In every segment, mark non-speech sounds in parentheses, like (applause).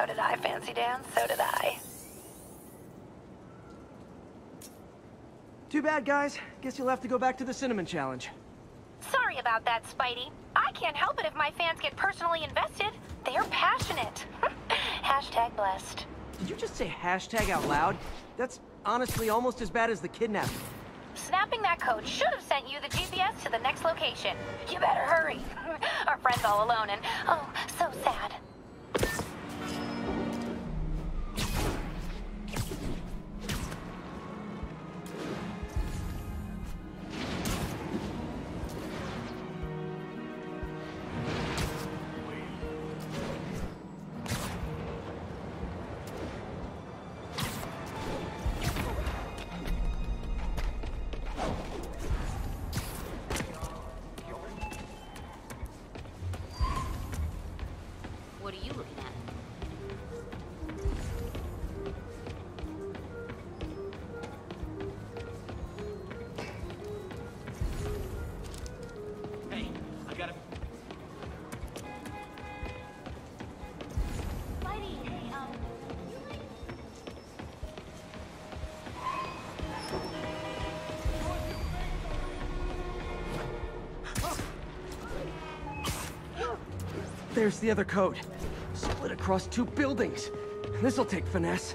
So did I, Fancy Dan. So did I. Too bad, guys. Guess you'll have to go back to the Cinnamon Challenge. Sorry about that, Spidey. I can't help it if my fans get personally invested. They're passionate. (laughs) Hashtag blessed. Did you just say hashtag out loud? That's honestly almost as bad as the kidnapping. Snapping that code should have sent you the GPS to the next location. You better hurry. (laughs) Our friend's all alone and, oh, so sad. There's the other code. Split across two buildings. This'll take finesse.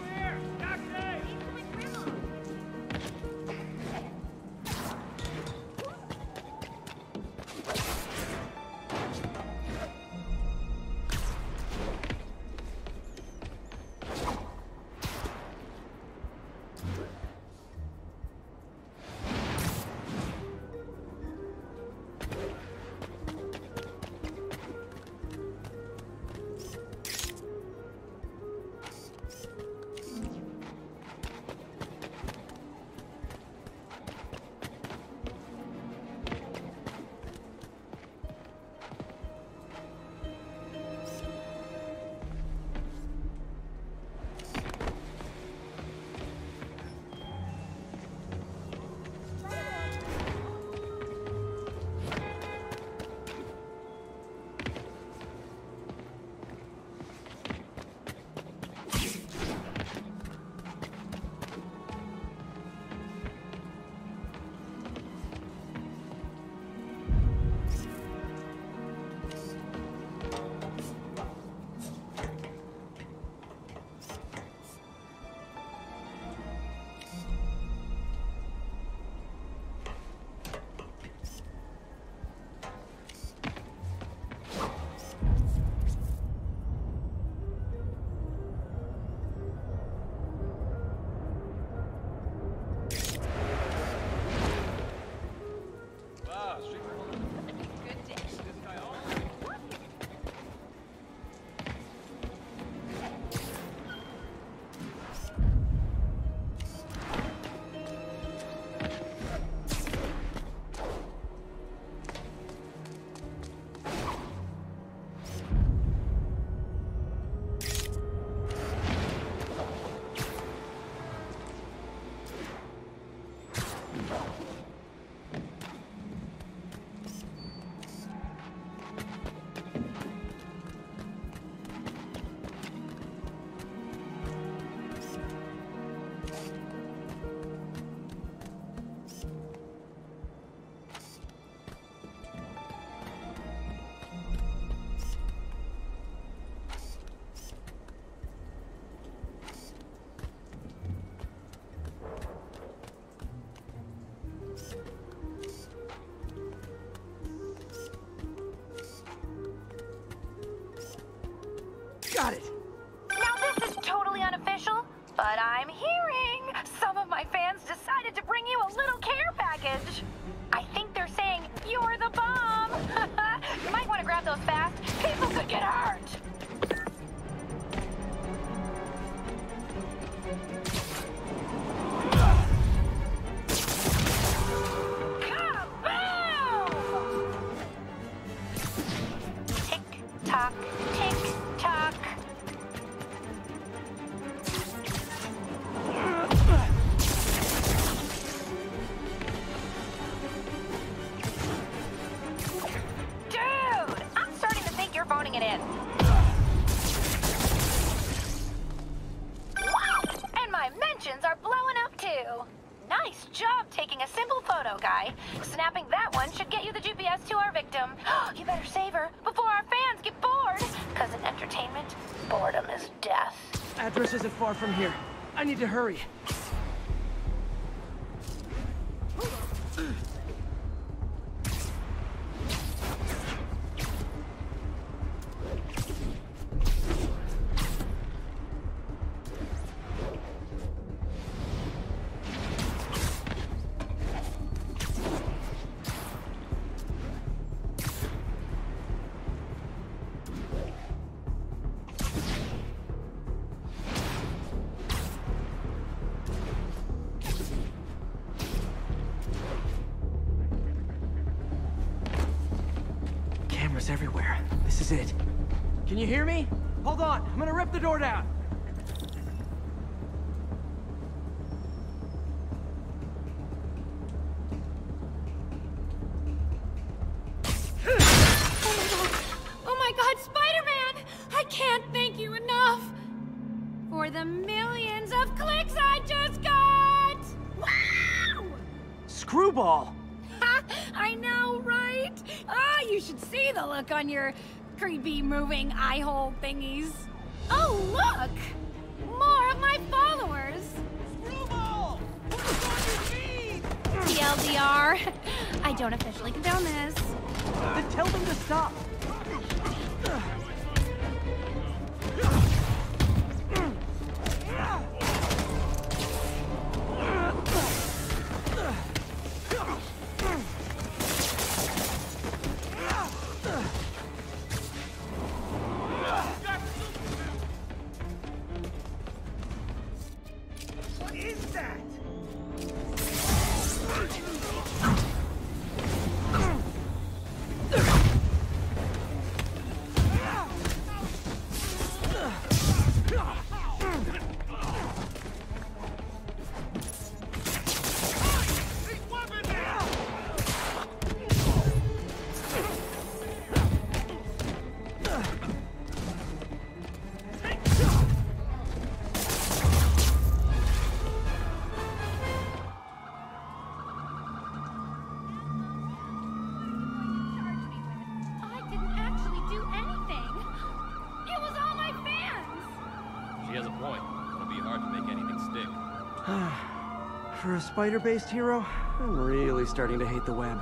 to hurry. cameras everywhere. This is it. Can you hear me? Hold on, I'm gonna rip the door down. For a spider-based hero, I'm really starting to hate the web.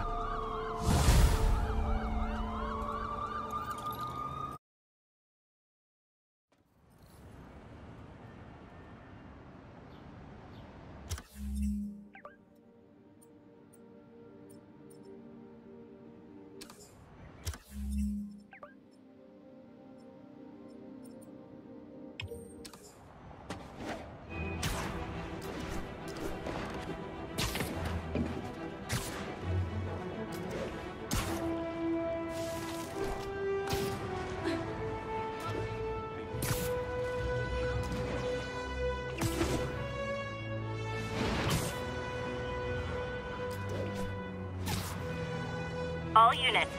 all units.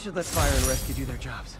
Should let fire and rescue do their jobs.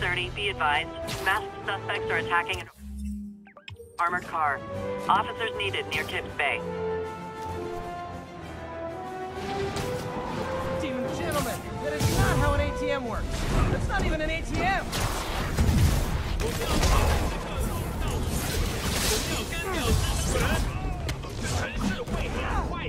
11.30, be advised. Masked suspects are attacking an armored car. Officers needed near Kips Bay. Gentlemen, that is not how an ATM works. That's not even an ATM! Wait, why,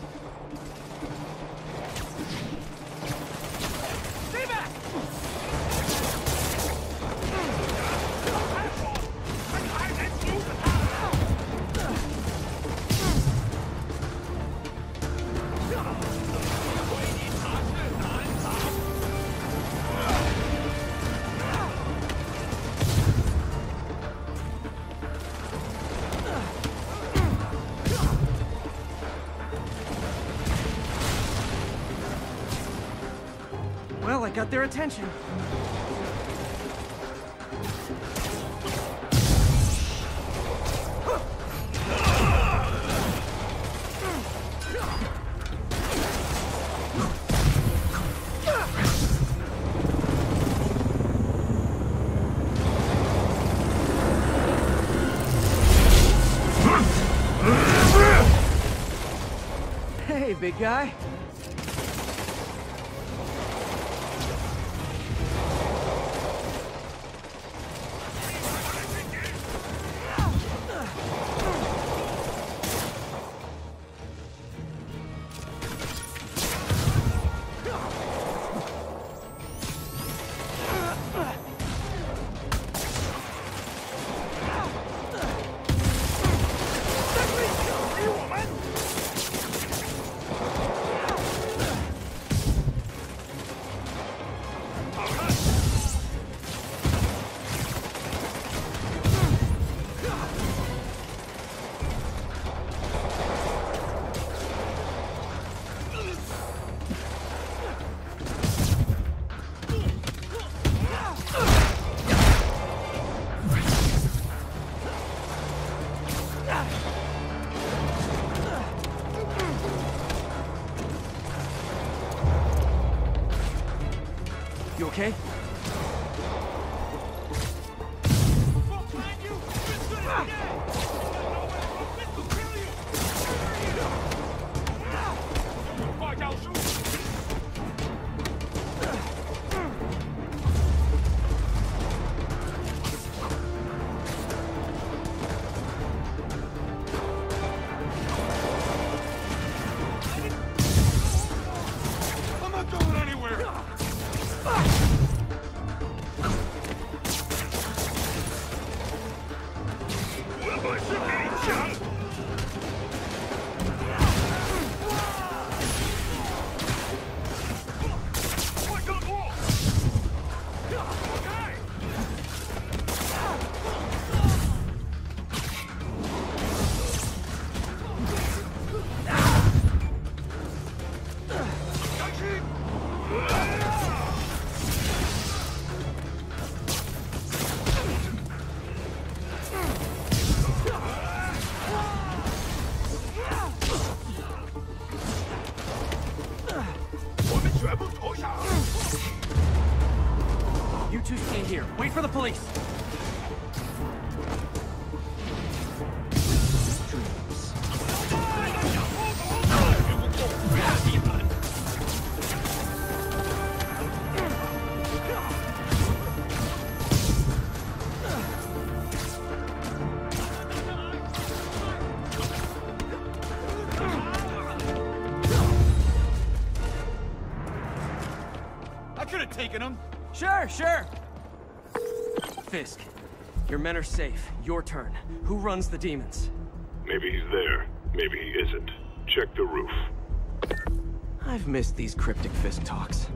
Their attention. Hey, big guy. Sure, sure. Fisk, your men are safe. Your turn. Who runs the demons? Maybe he's there. Maybe he isn't. Check the roof. I've missed these cryptic Fisk talks.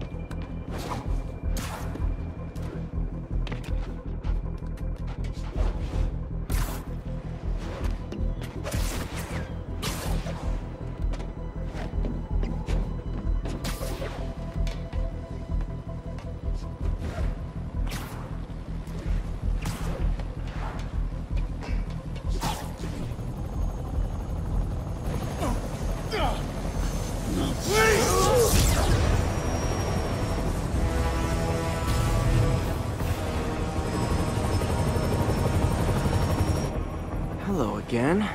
Again.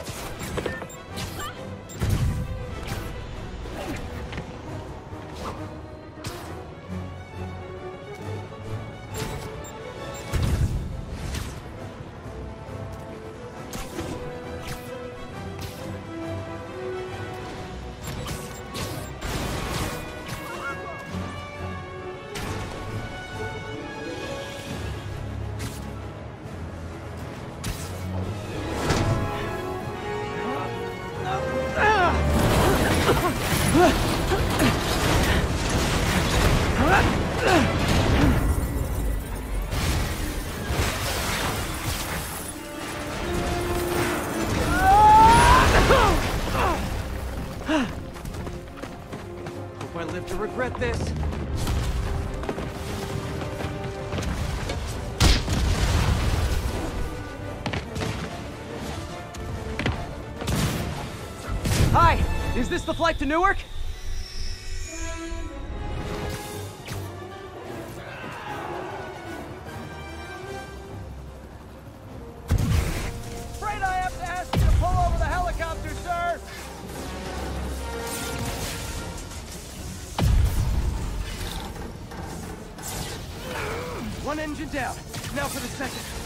This the flight to Newark? Afraid I have to ask you to pull over the helicopter, sir. One engine down. Now for the second.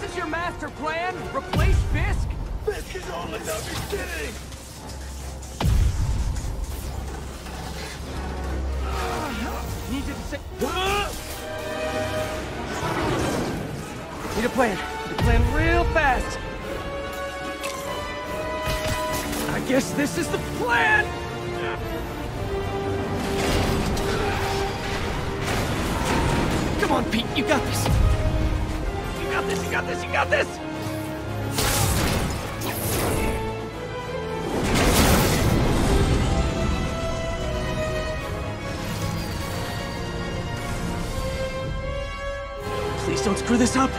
This is your master plan? Replace Fisk? Fisk is only the beginning! Uh-huh. Need you to say... Need a plan. Need a plan real fast. I guess this is the plan! Come on, Pete, you got this! Got this, you got this, you got this! Please don't screw this up!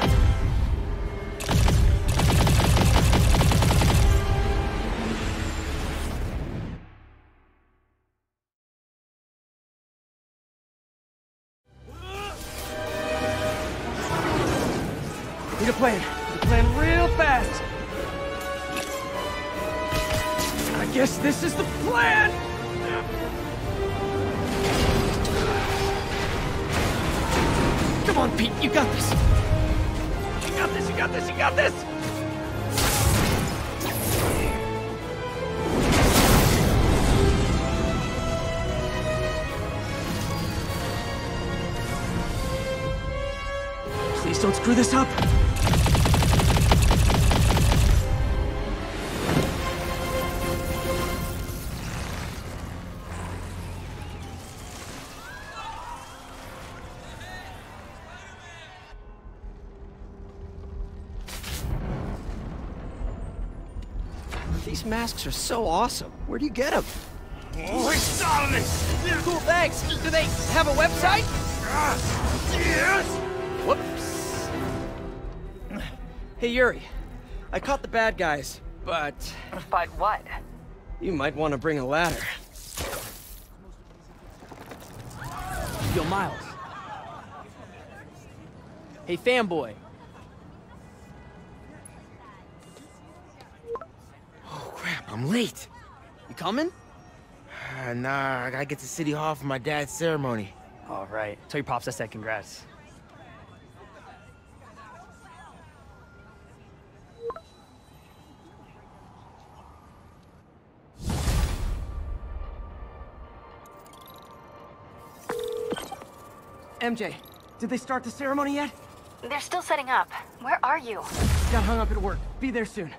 These masks are so awesome. Where do you get them? Oh, Solomon! Cool, thanks! Do they have a website? Yes! Whoops. Hey, Yuri. I caught the bad guys, but But what? you might want to bring a ladder. Yo, Miles. Hey, fanboy. I'm late. You coming? Uh, nah, I gotta get to City Hall for my dad's ceremony. All right. Tell your pops I said congrats. MJ, did they start the ceremony yet? They're still setting up. Where are you? Got hung up at work. Be there soon.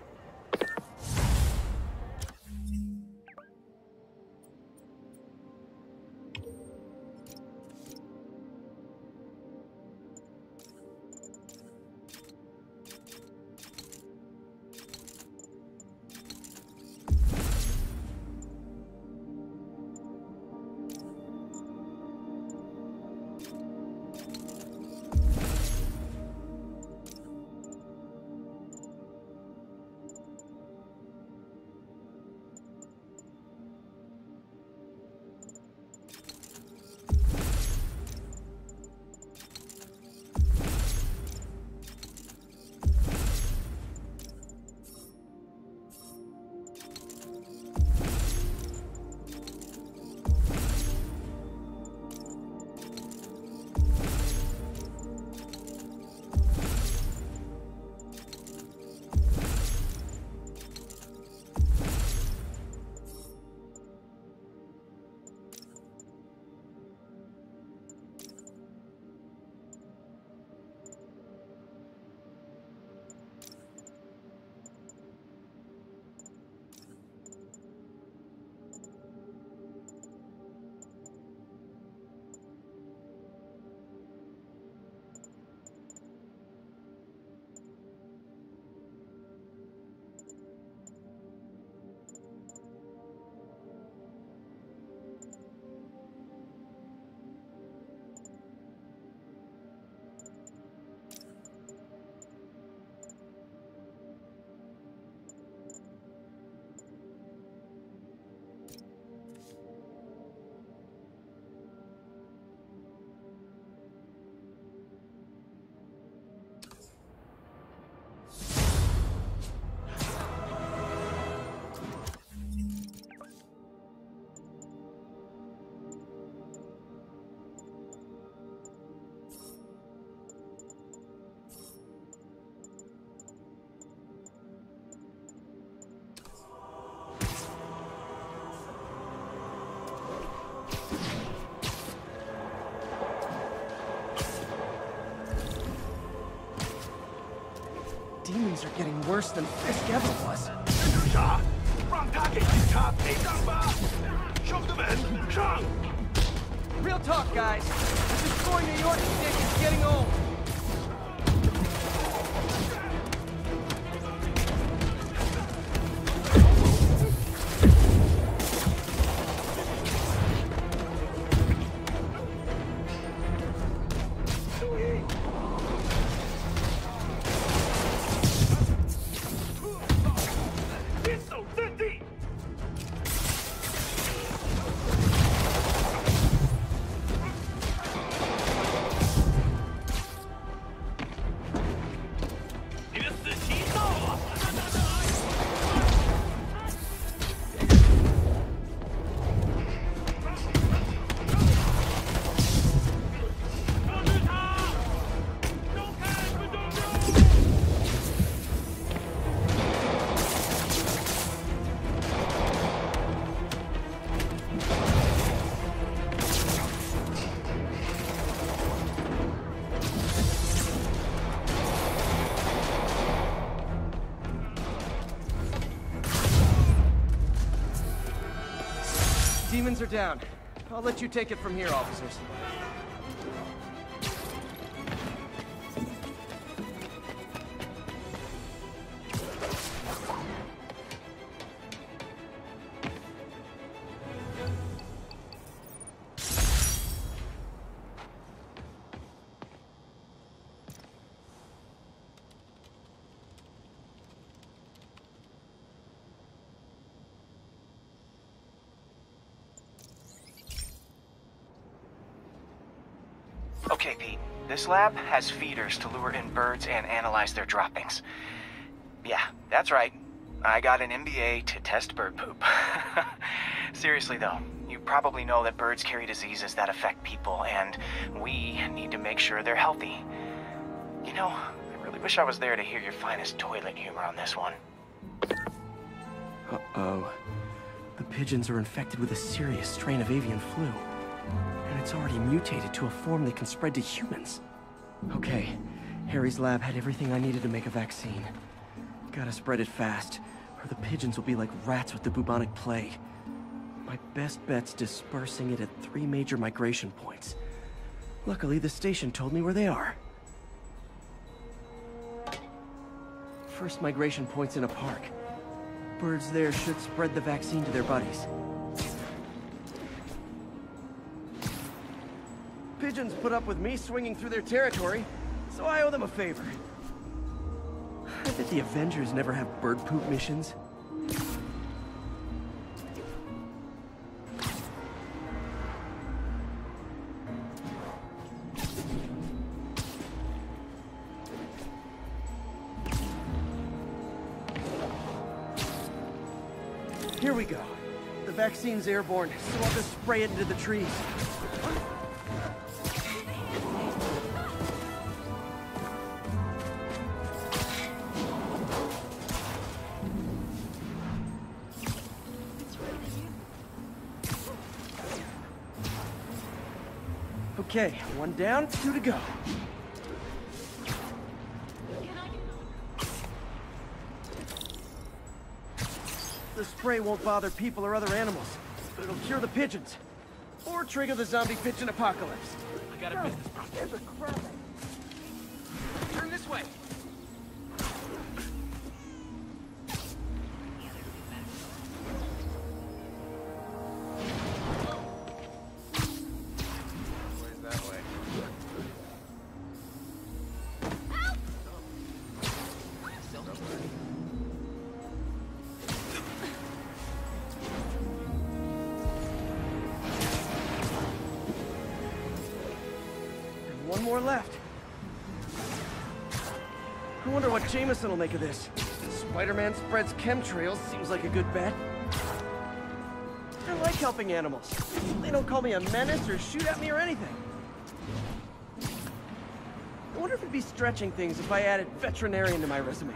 Things are getting worse than Fisk ever was. Real talk, guys. This Destroying New York stick is getting old. Down. I'll let you take it from here, officers. Okay, Pete. This lab has feeders to lure in birds and analyze their droppings. Yeah, that's right. I got an MBA to test bird poop. (laughs) Seriously, though, you probably know that birds carry diseases that affect people, and we need to make sure they're healthy. You know, I really wish I was there to hear your finest toilet humor on this one. Uh-oh. The pigeons are infected with a serious strain of avian flu. It's already mutated to a form that can spread to humans. Okay, Harry's lab had everything I needed to make a vaccine. Gotta spread it fast, or the pigeons will be like rats with the bubonic plague. My best bet's dispersing it at three major migration points. Luckily, the station told me where they are. First migration point's in a park. Birds there should spread the vaccine to their buddies. Pigeons put up with me swinging through their territory, so I owe them a favor. I bet the Avengers never have bird poop missions. Here we go. The vaccine's airborne, so I'll just spray it into the trees. Okay, one down, two to go. The spray won't bother people or other animals, but it'll cure the pigeons. Or trigger the zombie pigeon apocalypse. I got a business problem. There's a crowd. Turn this way. Jameson will make of this. Spider-Man spreads chemtrails, seems like a good bet. I like helping animals. They don't call me a menace or shoot at me or anything. I wonder if it'd be stretching things if I added veterinarian to my resume.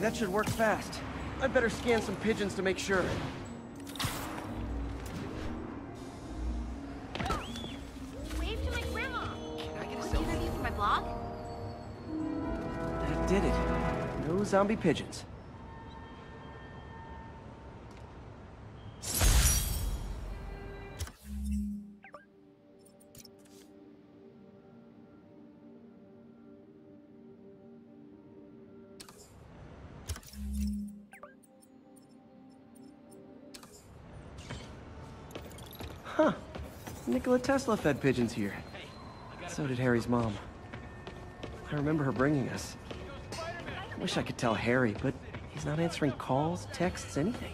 Okay, that should work fast. I'd better scan some pigeons to make sure. Wave to my grandma. Can I get a selfie? interview for my blog? That did it. No zombie pigeons. Nikola Tesla fed pigeons here. So did Harry's mom. I remember her bringing us. I wish I could tell Harry, but he's not answering calls, texts, anything.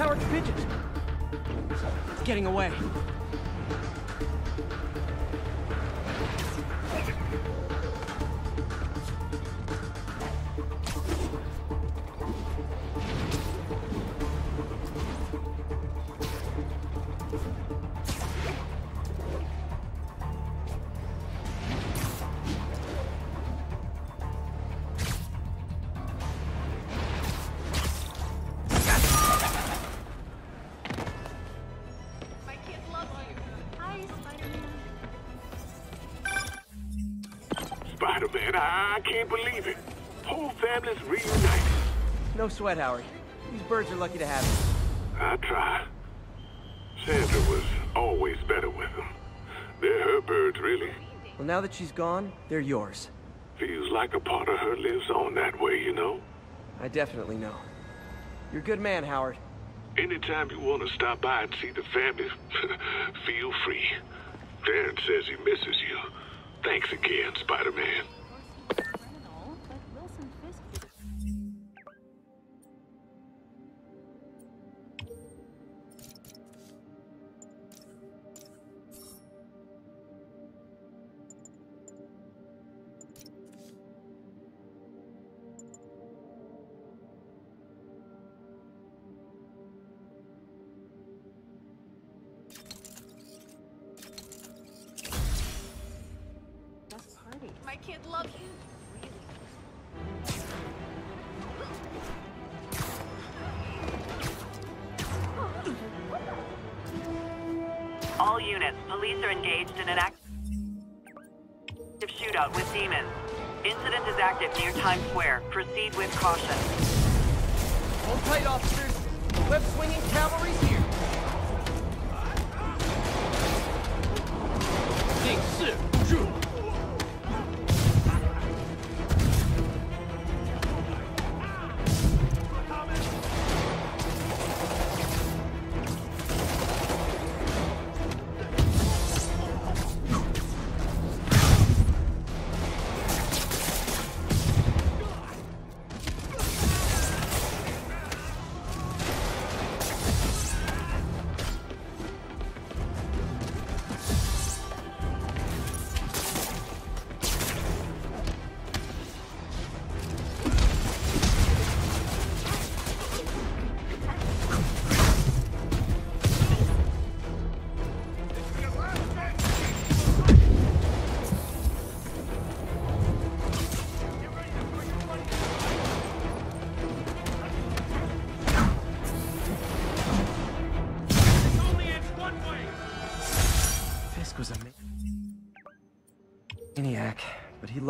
Howard's pigeon. It's getting away. Sweat, Howard. These birds are lucky to have you. I try. Sandra was always better with them. They're her birds, really. Well, now that she's gone, they're yours. Feels like a part of her lives on that way, you know? I definitely know. You're a good man, Howard. Anytime you want to stop by and see the family, (laughs) feel free. Darren says he misses you. Thanks again, Spider-Man. All units, police are engaged in an active shootout with demons. Incident is active near Times Square. Proceed with caution. Hold tight, officers. The web-swinging cavalry's here. 警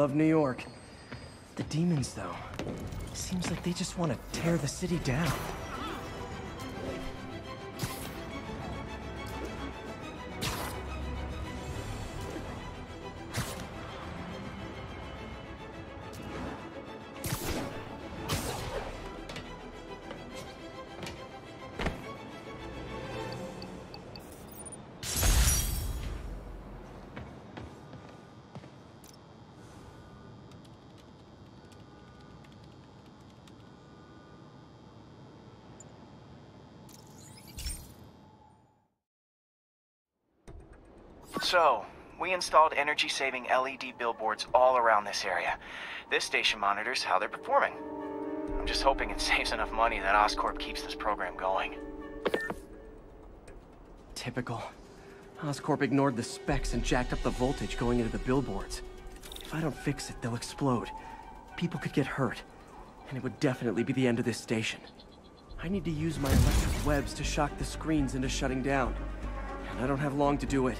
loved New York. The demons, though, seems like they just want to tear the city down. So, we installed energy-saving LED billboards all around this area. This station monitors how they're performing. I'm just hoping it (laughs) saves enough money that Oscorp keeps this program going. Typical. Oscorp ignored the specs and jacked up the voltage going into the billboards. If I don't fix it, they'll explode. People could get hurt. And it would definitely be the end of this station. I need to use my electric webs to shock the screens into shutting down. And I don't have long to do it.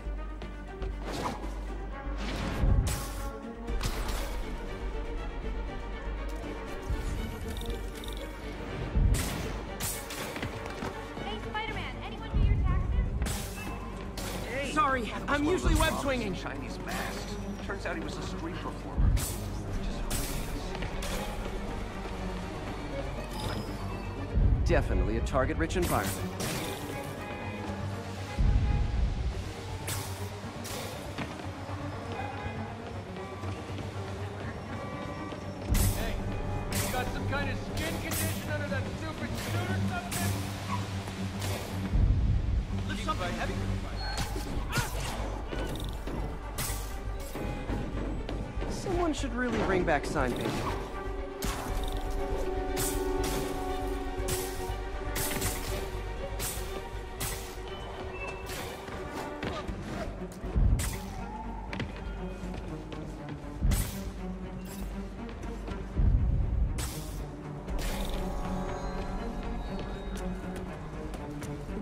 Turns out he was a street performer. Definitely a target-rich environment.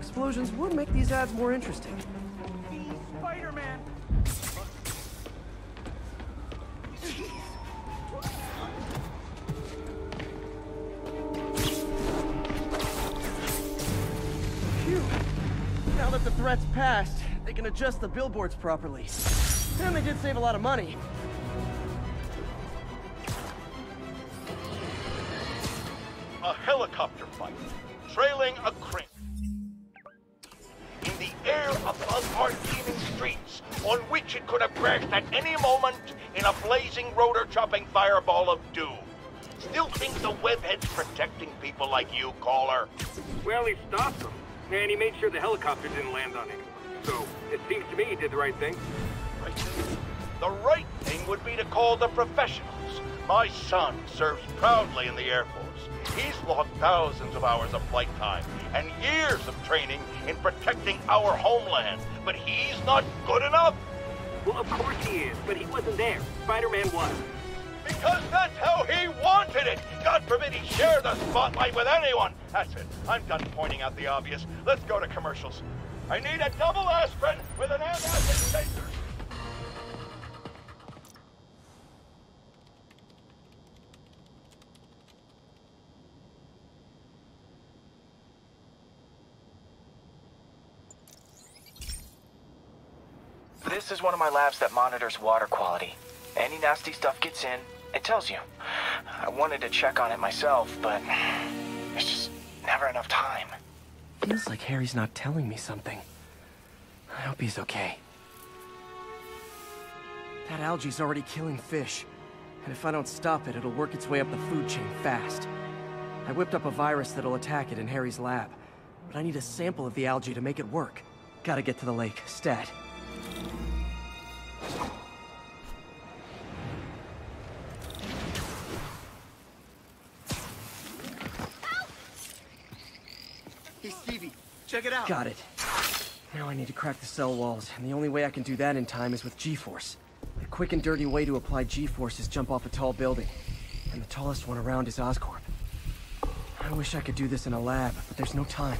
Explosions would make these ads more interesting. Spider-Man! Phew. Now that the threat's passed, they can adjust the billboards properly. And they did save a lot of money. A helicopter like you, caller? Well, he stopped them, and he made sure the helicopter didn't land on anyone. So, it seems to me he did the right thing. Right. The right thing would be to call the professionals. My son serves proudly in the Air Force. He's logged thousands of hours of flight time and years of training in protecting our homeland. But he's not good enough. Well, of course he is, but he wasn't there. Spider-Man was. Because that's how he wanted it. God forbid he share the spotlight with anyone. That's it. I'm done pointing out the obvious. Let's go to commercials. I need a double aspirin with an antacid chaser. This is one of my labs that monitors water quality. Any nasty stuff gets in, it tells you. I wanted to check on it myself, but there's just never enough time. Feels like Harry's not telling me something. I hope he's okay. That algae's already killing fish. And if I don't stop it, it'll work its way up the food chain fast. I whipped up a virus that'll attack it in Harry's lab. But I need a sample of the algae to make it work. Gotta get to the lake, stat. Check it out. Got it. Now I need to crack the cell walls, and the only way I can do that in time is with G-Force. The quick and dirty way to apply G-Force is jump off a tall building. And the tallest one around is Oscorp. I wish I could do this in a lab, but there's no time.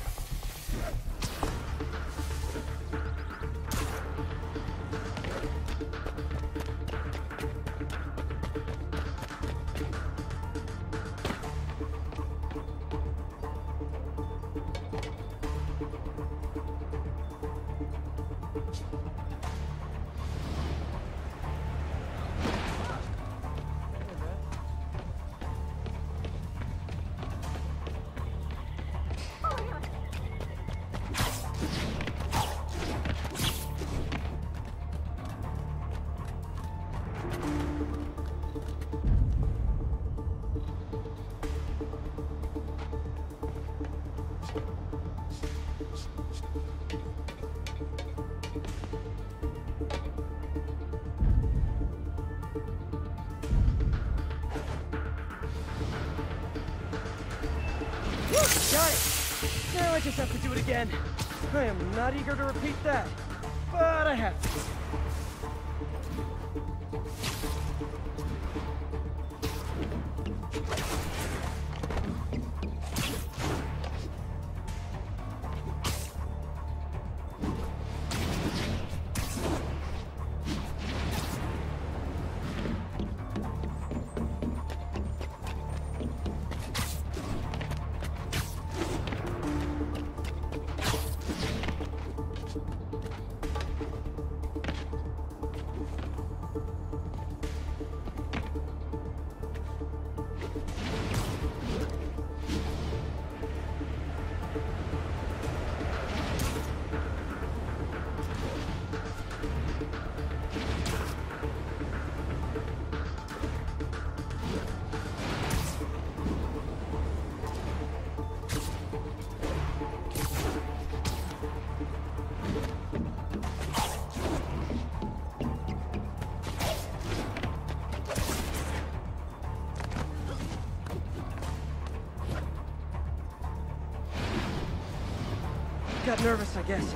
Got nervous, I guess.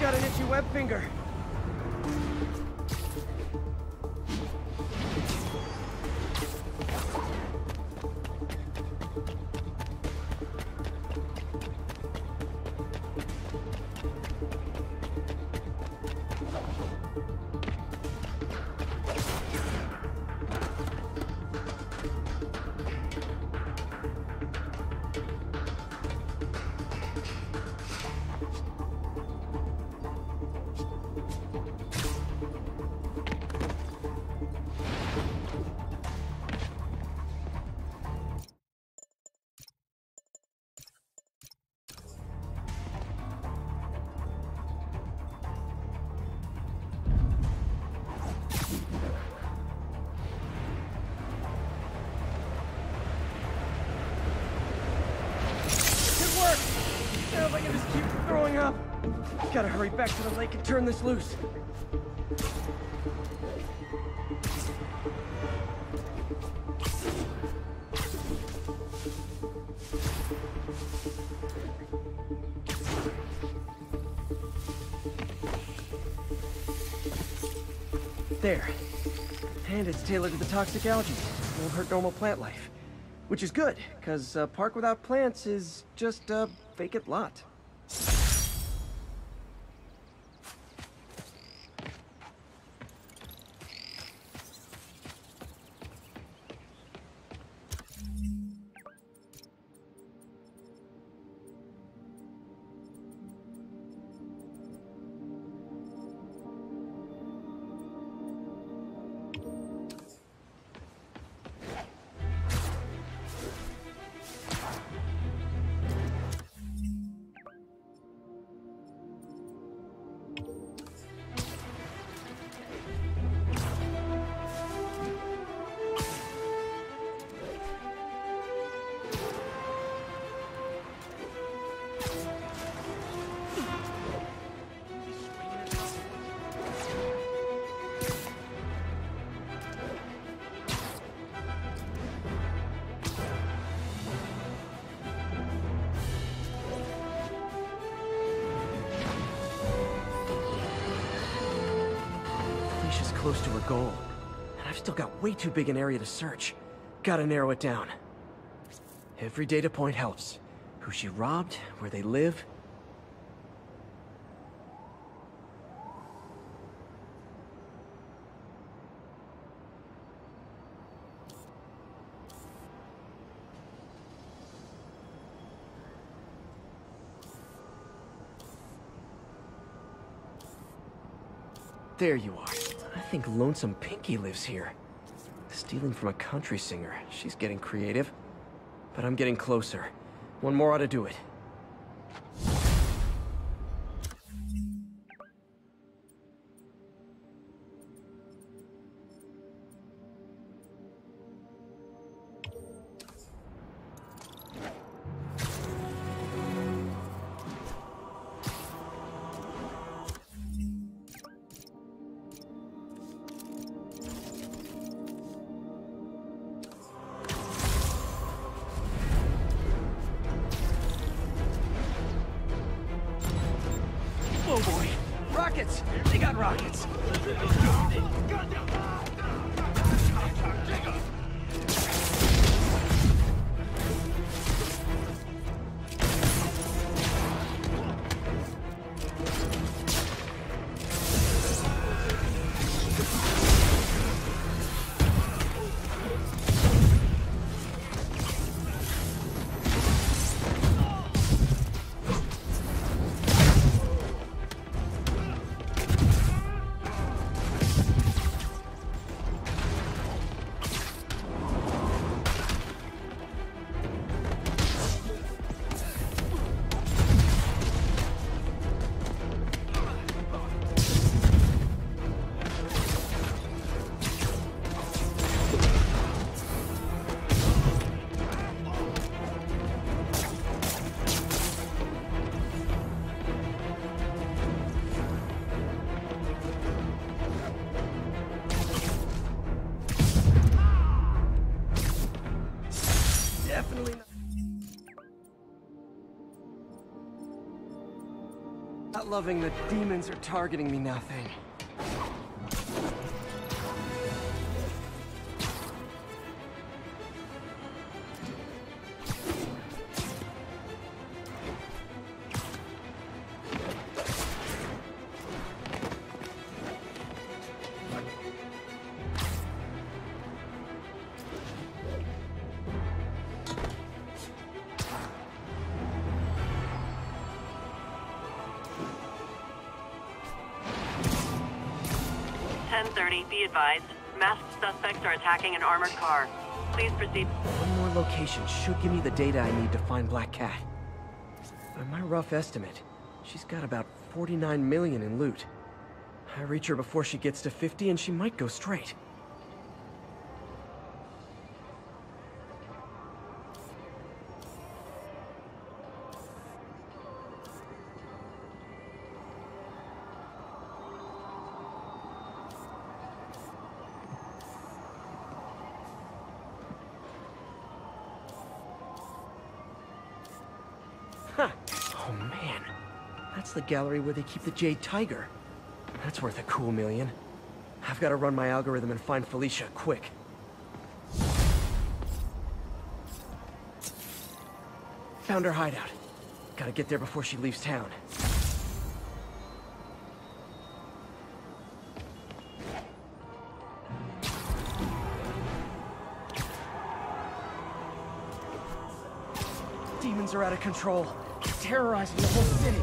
Got an itchy web finger. Keep up. Gotta hurry back to the lake and turn this loose. There. And it's tailored to the toxic algae. Won't hurt normal plant life. Which is good, because a uh, park without plants is just a vacant lot. Close to her goal, and I've still got way too big an area to search. Gotta narrow it down. Every data point helps. Who she robbed, where they live. There you are. I think Lonesome Pinky lives here. Stealing from a country singer. She's getting creative. But I'm getting closer. One more ought to do it. Loving the demons are targeting me now thing. Advised. Masked suspects are attacking an armored car. Please proceed. One more location should give me the data I need to find Black Cat. By my rough estimate, she's got about 49 million in loot. I reach her before she gets to 50 and she might go straight. Oh man. That's the gallery where they keep the Jade Tiger. That's worth a cool million. I've got to run my algorithm and find Felicia, quick. Found her hideout. Gotta get there before she leaves town. Demons are out of control. Terrorizing the whole city.